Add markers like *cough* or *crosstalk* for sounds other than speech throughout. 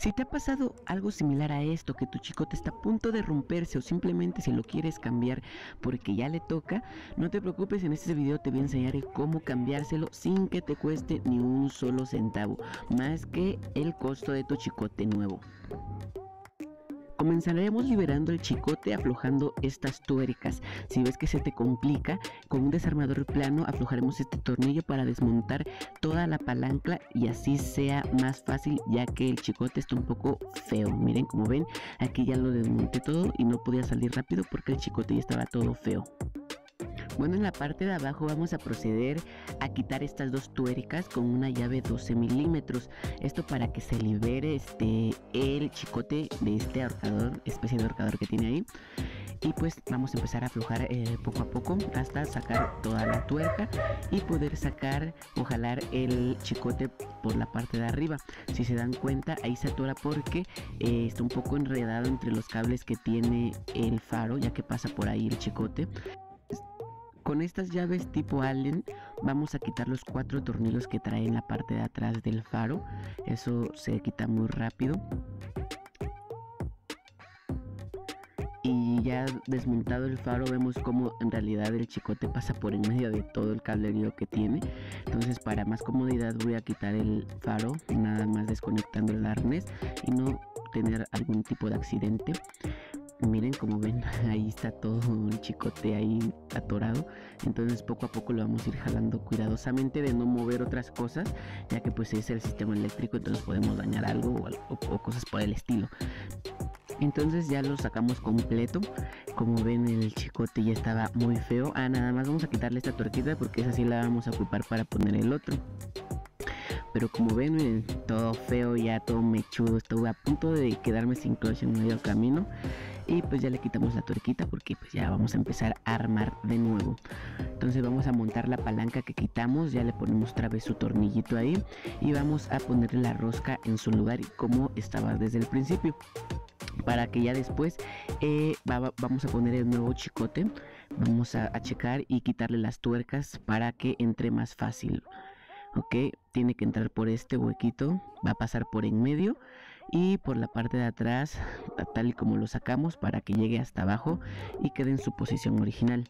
Si te ha pasado algo similar a esto, que tu chicote está a punto de romperse o simplemente si lo quieres cambiar porque ya le toca, no te preocupes, en este video te voy a enseñar cómo cambiárselo sin que te cueste ni un solo centavo, más que el costo de tu chicote nuevo. Comenzaremos liberando el chicote aflojando estas tuercas. Si ves que se te complica, con un desarmador plano aflojaremos este tornillo para desmontar toda la palanca y así sea más fácil ya que el chicote está un poco feo. Miren como ven, aquí ya lo desmonté todo y no podía salir rápido porque el chicote ya estaba todo feo. Bueno, en la parte de abajo vamos a proceder a quitar estas dos tuercas con una llave 12 milímetros. Esto para que se libere este el chicote de este ahorcador, especie de ahorcador que tiene ahí. Y pues vamos a empezar a aflojar eh, poco a poco hasta sacar toda la tuerca y poder sacar o jalar el chicote por la parte de arriba. Si se dan cuenta, ahí se atora porque eh, está un poco enredado entre los cables que tiene el faro, ya que pasa por ahí el chicote. Con estas llaves tipo Allen vamos a quitar los cuatro tornillos que trae en la parte de atrás del faro. Eso se quita muy rápido. Y ya desmontado el faro vemos como en realidad el chicote pasa por en medio de todo el cablerío que tiene. Entonces para más comodidad voy a quitar el faro nada más desconectando el arnés y no tener algún tipo de accidente miren como ven *laughs* ahí está todo el chicote ahí atorado. Entonces poco a poco lo vamos a ir jalando cuidadosamente de no mover otras cosas ya que pues es el sistema eléctrico entonces podemos dañar algo o, cosas por el estilo. Entonces ya lo sacamos completo. Como ven el chicote ya estaba muy feo. Ah nada más vamos a quitarle esta tuerquita porque esa sí la vamos a ocupar para poner el otro. Pero como ven todo feo ya todo mechudo. Estuve a punto de quedarme sin clutch en medio camino y pues ya le quitamos la tuerquita porque pues ya vamos a empezar a armar de nuevo. Entonces vamos a montar la palanca que quitamos ya le ponemos otra vez su tornillito ahí y vamos a ponerle la rosca en su lugar como estaba desde el principio. Para que ya después eh, vamos a poner el nuevo chicote vamos a, a checar y quitarle las tuercas para que entre más fácil ok tiene que entrar por este huequito va a pasar por en medio y por la parte de atrás tal y como lo sacamos para que llegue hasta abajo y quede en su posición original.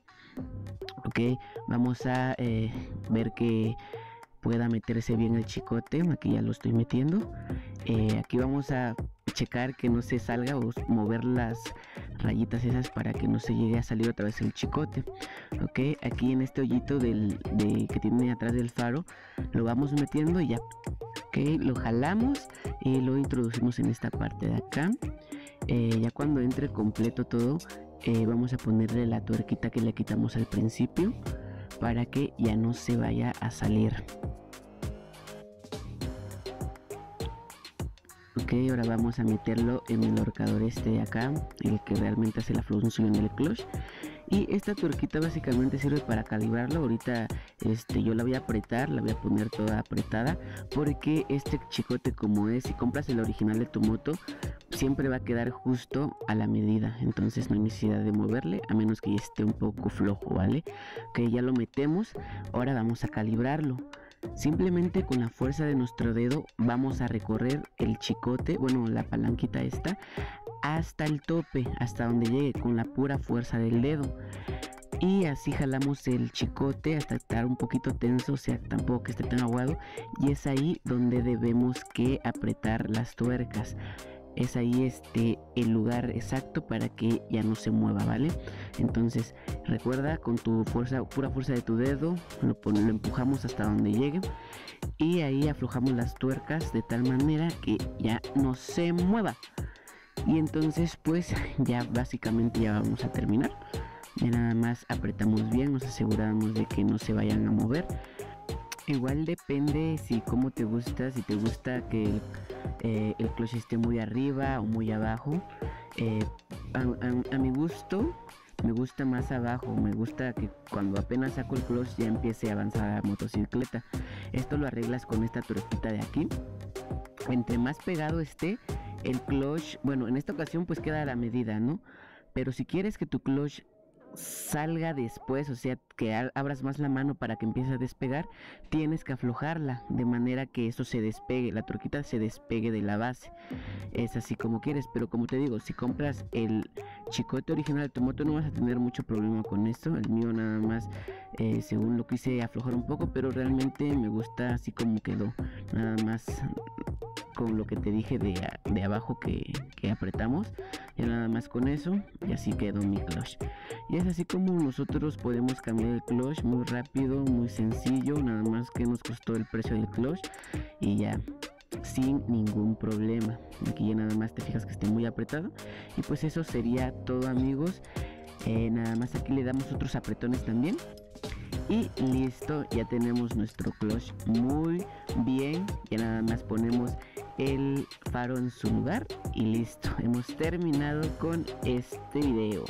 Ok vamos a eh, ver que pueda meterse bien el chicote aquí ya lo estoy metiendo. Eh, aquí vamos a checar que no se salga o mover las rayitas esas para que no se llegue a salir otra vez el chicote ok aquí en este hoyito del, que tiene atrás del faro lo vamos metiendo y ya ok lo jalamos y lo introducimos en esta parte de acá eh, ya cuando entre completo todo eh, vamos a ponerle la tuerquita que le quitamos al principio para que ya no se vaya a salir ok ahora vamos a meterlo en el horcador este de acá el que realmente hace la función del clutch. Y esta tuerquita básicamente sirve para calibrarlo. Ahorita este yo la voy a apretar la voy a poner toda apretada porque este chicote como es si compras el original de tu moto siempre va a quedar justo a la medida. Entonces no hay necesidad de moverle a menos que esté un poco flojo vale que ya lo metemos. Ahora vamos a calibrarlo Simplemente con la fuerza de nuestro dedo vamos a recorrer el chicote, bueno, la palanquita esta, hasta el tope, hasta donde llegue con la pura fuerza del dedo. Y así jalamos el chicote hasta estar un poquito tenso, o sea, tampoco que esté tan aguado. Y es ahí donde debemos que apretar las tuercas es ahí este el lugar exacto para que ya no se mueva vale entonces recuerda con tu fuerza pura fuerza de tu dedo lo, lo empujamos hasta donde llegue y ahí aflojamos las tuercas de tal manera que ya no se mueva. Y entonces pues *laughs* ya básicamente ya vamos a terminar. Ya nada más apretamos bien nos aseguramos de que no se vayan a mover igual depende si como te gusta si te gusta que eh, el clutch esté muy arriba o muy abajo. Eh, a, mi gusto, me gusta más abajo. Me gusta que cuando apenas saco el clutch ya empiece a avanzar la motocicleta. Esto lo arreglas con esta tuerquita de aquí. Entre más pegado esté el clutch, bueno, en esta ocasión pues queda a la medida, ¿no? Pero si quieres que tu clutch salga después, o sea, que abras más la mano para que empiece a despegar, tienes que aflojarla de manera que eso se despegue, la torquita se despegue de la base. Es así como quieres, pero como te digo, si compras el chicote original de tu moto no vas a tener mucho problema con esto. El mío nada más, eh, según lo quise aflojar un poco, pero realmente me gusta así como quedó. Nada más con lo que te dije de, de abajo que, que, apretamos. Ya nada más con eso. Y así quedó mi clutch. Y es así como nosotros podemos cambiar el clutch muy rápido, muy sencillo. Nada más que nos costó el precio del clutch. Y ya sin ningún problema. Aquí ya nada más te fijas que esté muy apretado. Y pues eso sería todo amigos. Eh, nada más aquí le damos otros apretones también. Y listo, ya tenemos nuestro clutch muy bien. Ya nada más ponemos el faro en su lugar y listo. *laughs* Hemos terminado con este video.